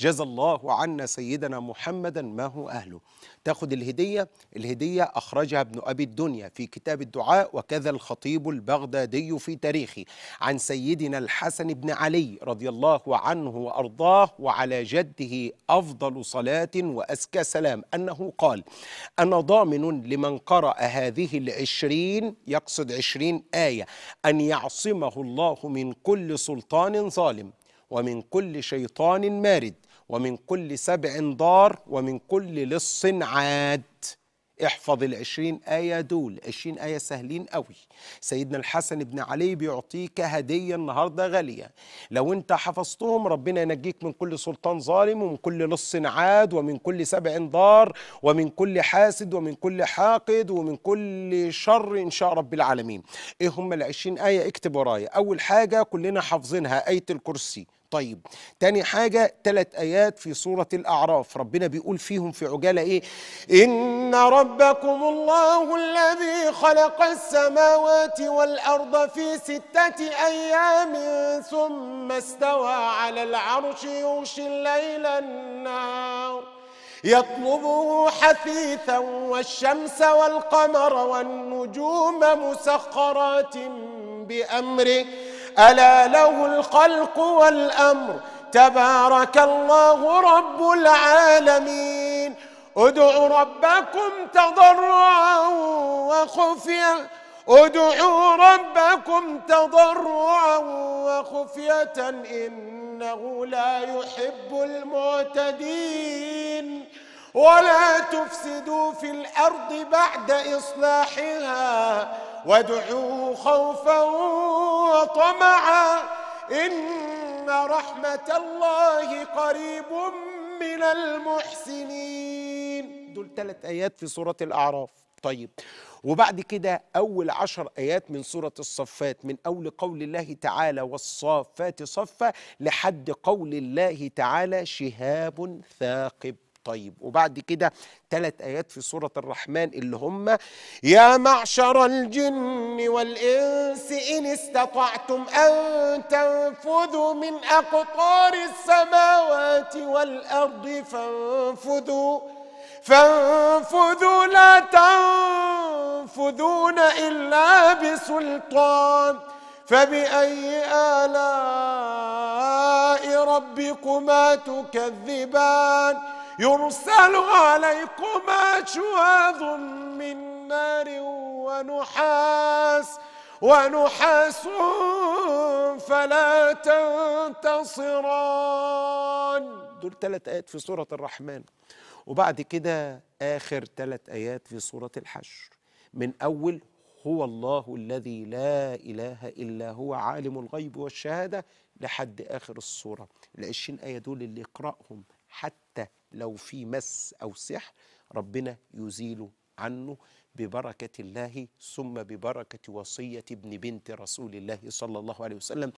جزا الله عنا سيدنا محمدا ما هو أهله؟ تاخد الهدية الهدية أخرجها ابن أبي الدنيا في كتاب الدعاء وكذا الخطيب البغدادي في تاريخه. عن سيدنا الحسن بن علي رضي الله عنه وأرضاه وعلى جده أفضل صلاة وأزكى سلام أنه قال أنا ضامن لمن قرأ هذه العشرين يقصد عشرين آية أن يعصمه الله من كل سلطان ظالم ومن كل شيطان مارد ومن كل سبع ضار ومن كل لص عاد. احفظ العشرين آية دول. عشرين آية سهلين قوي. سيدنا الحسن بن علي بيعطيك هدية النهاردة غالية. لو انت حفظتهم ربنا ينجيك من كل سلطان ظالم ومن كل لص عاد ومن كل سبع ضار ومن كل حاسد ومن كل حاقد ومن كل شر إن شاء رب العالمين. إيه هم العشرين آية؟ اكتب ورايا. أول حاجة كلنا حافظينها. آية الكرسي. طيب تاني حاجة ثلاث آيات في سورة الأعراف. ربنا بيقول فيهم في عجالة إيه؟ إن ربكم الله الذي خلق السماوات والأرض في ستة أيام ثم استوى على العرش يغشي الليل النار يطلبه حثيثا والشمس والقمر والنجوم مسخرات بأمره. ألا له الخلق والأمر؟ تبارك الله رب العالمين. ادعوا ربكم تضرعا وخفيا. ادعوا ربكم تضرعا وخفية. إنه لا يحب المعتدين. ولا تفسدوا في الأرض بعد إصلاحها وادعوه خوفا وطمعا إن رحمة الله قريب من المحسنين. دول ثلاث آيات في سورة الأعراف. طيب وبعد كده أول عشر آيات من سورة الصفات من أول قول الله تعالى والصافات صفا لحد قول الله تعالى شهاب ثاقب. طيب. وبعد كده ثلاث آيات في سورة الرحمن اللي هم يا معشر الجن والإنس إن استطعتم أن تنفذوا من أقطار السماوات والأرض فانفذوا فانفذوا لا تنفذون إلا بسلطان فبأي آلاء ربكما تكذبان؟ يرسل عليكما شواظ من نار ونحاس ونحاس فلا تنتصران. دول ثلاث آيات في سورة الرحمن. وبعد كده آخر ثلاث آيات في سورة الحشر. من أول هو الله الذي لا إله إلا هو عالم الغيب والشهادة لحد آخر السورة. العشرين آية دول اللي يقرأهم حتى لو في مس أو سحر ربنا يزيله عنه ببركة الله ثم ببركة وصية ابن بنت رسول الله صلى الله عليه وسلم.